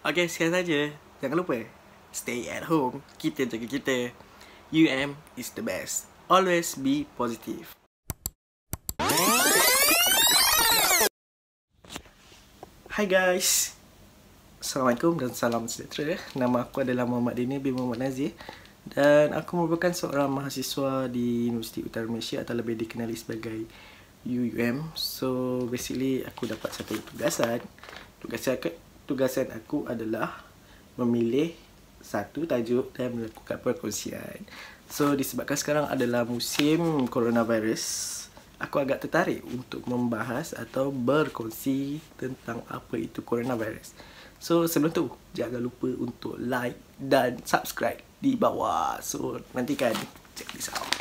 Okay, sekian saja. Jangan lupa, stay at home. Kita jaga kita. UM is the best. Always be positive. Hi guys. Assalamualaikum dan salam sejahtera. Nama aku adalah Muhammad Dini bin Muhammad Nazir dan aku merupakan seorang mahasiswa di Universiti Utara Malaysia atau lebih dikenali sebagai UUM. So basically aku dapat satu tugasan. Tugasan aku, tugasan aku adalah memilih satu tajuk dan melakukan perkongsian. So disebabkan sekarang adalah musim coronavirus, aku agak tertarik untuk membahas atau berkongsi tentang apa itu coronavirus. So sebelum tu jangan lupa untuk like dan subscribe di bawah. So nantikan check this out.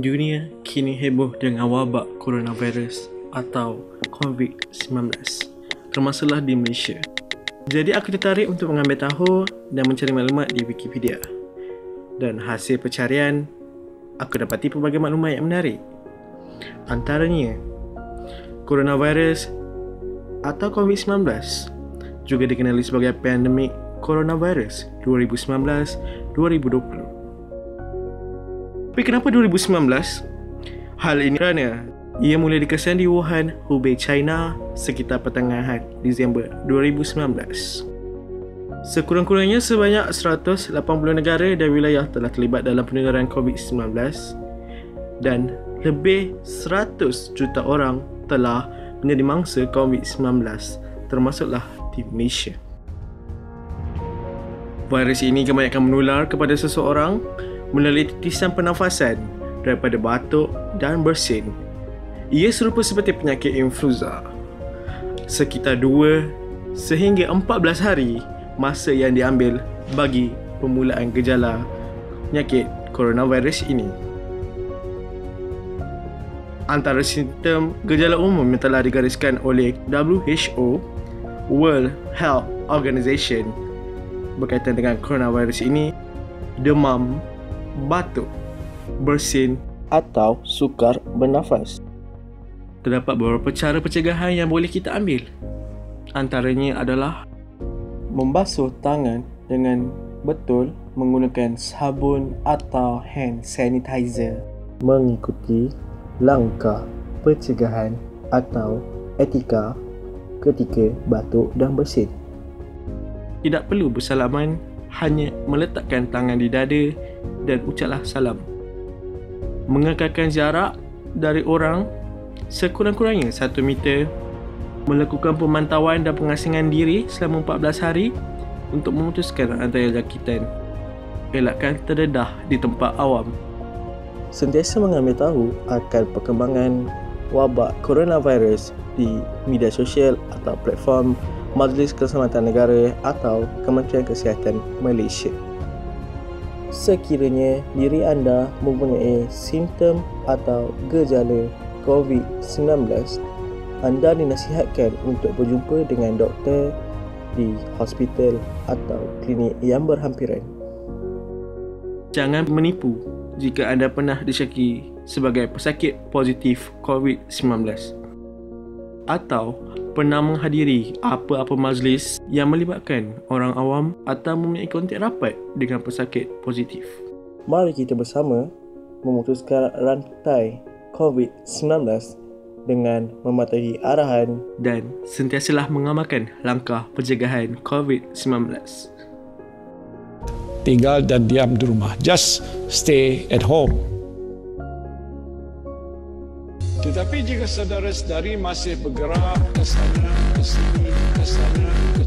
Dunia kini heboh dengan wabak coronavirus atau COVID-19 termasuklah di Malaysia. Jadi aku tertarik untuk mengambil tahu dan mencari maklumat di Wikipedia. Dan hasil pencarian, aku dapati pelbagai maklumat yang menarik. Antaranya, coronavirus atau COVID-19 juga dikenali sebagai pandemik coronavirus 2019-2020. Tapi kenapa 2019? Hal ini kerana ia mulai dikesan di Wuhan, Hubei, China sekitar pertengahan Disember 2019. Sekurang-kurangnya sebanyak 180 negara dan wilayah telah terlibat dalam penularan COVID-19 dan lebih 100 juta orang telah menjadi mangsa COVID-19 termasuklah di Malaysia. Virus ini kebanyakan menular kepada seseorang melalui titisan pernafasan daripada batuk dan bersin. Ia serupa seperti penyakit influenza. Sekitar 2 sehingga 14 hari masa yang diambil bagi permulaan gejala penyakit coronavirus ini. Antara simptom gejala umum yang telah digariskan oleh WHO World Health Organization berkaitan dengan coronavirus ini demam, batuk, bersin atau sukar bernafas. Terdapat beberapa cara pencegahan yang boleh kita ambil. Antaranya adalah membasuh tangan dengan betul menggunakan sabun atau hand sanitizer, mengikuti langkah pencegahan atau etika ketika batuk dan bersin. Tidak perlu bersalaman, hanya meletakkan tangan di dada dan ucaplah salam. Mengekalkan jarak dari orang sekurang-kurangnya 1 meter. Melakukan pemantauan dan pengasingan diri selama 14 hari untuk memutuskan antara jangkitan. Elakkan terdedah di tempat awam. Sentiasa mengambil tahu akan perkembangan wabak coronavirus di media sosial atau platform Majlis Keselamatan Negara atau Kementerian Kesihatan Malaysia sekiranya diri anda mempunyai simptom atau gejala COVID-19, anda dinasihatkan untuk berjumpa dengan doktor di hospital atau klinik yang berhampiran. Jangan menipu jika anda pernah disyaki sebagai pesakit positif COVID-19 atau pernah menghadiri apa-apa majlis yang melibatkan orang awam atau mempunyai kontak rapat dengan pesakit positif. Mari kita bersama memutuskan rantai COVID-19 dengan mematuhi arahan dan sentiasalah mengamalkan langkah pencegahan COVID-19. Tinggal dan diam di rumah. Just stay at home. Tetapi jika saudara-saudari masih bergerak ke sana, ke sini, ke sana, ke